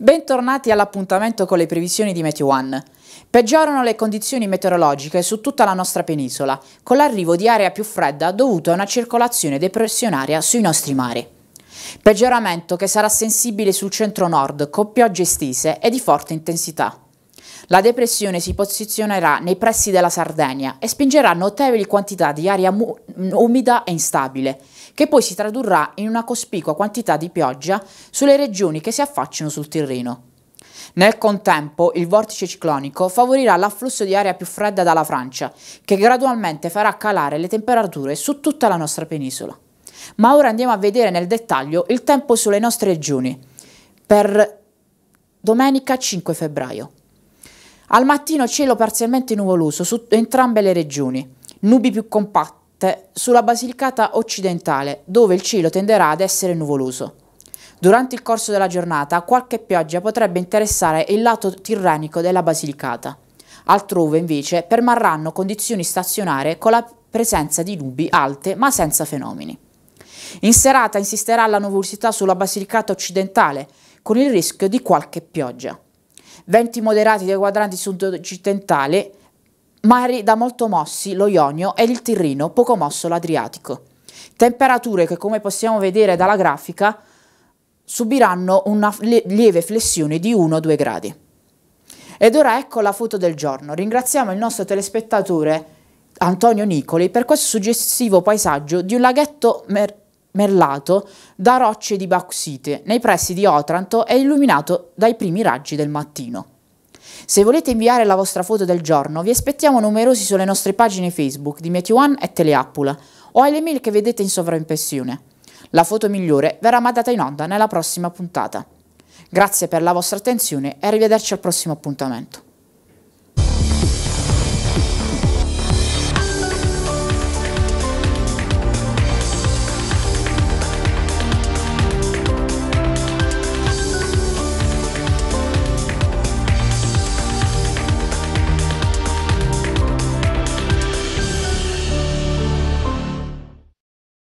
Bentornati all'appuntamento con le previsioni di Meteo One. Peggiorano le condizioni meteorologiche su tutta la nostra penisola, con l'arrivo di area più fredda dovuto a una circolazione depressionaria sui nostri mari. Peggioramento che sarà sensibile sul centro-nord con piogge estese e di forte intensità. La depressione si posizionerà nei pressi della Sardegna e spingerà notevoli quantità di aria umida e instabile, che poi si tradurrà in una cospicua quantità di pioggia sulle regioni che si affacciano sul Tirreno. Nel contempo, il vortice ciclonico favorirà l'afflusso di aria più fredda dalla Francia, che gradualmente farà calare le temperature su tutta la nostra penisola. Ma ora andiamo a vedere nel dettaglio il tempo sulle nostre regioni per domenica 5 febbraio. Al mattino cielo parzialmente nuvoloso su entrambe le regioni, nubi più compatte sulla Basilicata occidentale, dove il cielo tenderà ad essere nuvoloso. Durante il corso della giornata qualche pioggia potrebbe interessare il lato tirrenico della Basilicata. Altrove invece permarranno condizioni stazionarie con la presenza di nubi alte ma senza fenomeni. In serata insisterà la nuvolosità sulla Basilicata occidentale, con il rischio di qualche pioggia venti moderati dei quadranti sud-occidentali, mari da molto mossi lo Ionio e il Tirrino, poco mosso l'Adriatico. Temperature che, come possiamo vedere dalla grafica, subiranno una lieve flessione di 1-2 gradi. Ed ora ecco la foto del giorno. Ringraziamo il nostro telespettatore Antonio Nicoli per questo suggestivo paesaggio di un laghetto mer merlato da rocce di bauxite nei pressi di Otranto e illuminato dai primi raggi del mattino. Se volete inviare la vostra foto del giorno, vi aspettiamo numerosi sulle nostre pagine Facebook di Meteo One e Teleappula o alle mail che vedete in sovraimpressione. La foto migliore verrà mandata in onda nella prossima puntata. Grazie per la vostra attenzione e arrivederci al prossimo appuntamento.